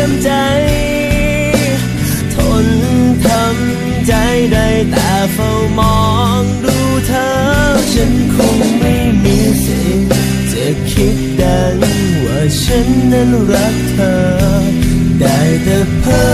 ยมใจ ทนทำใจได้แต่เฝ้ามองดูเธอ ฉันคงไม่มีสิทธิจะคิดดังว่าฉันนั้นรักเธอ ได้แต่เพ้อ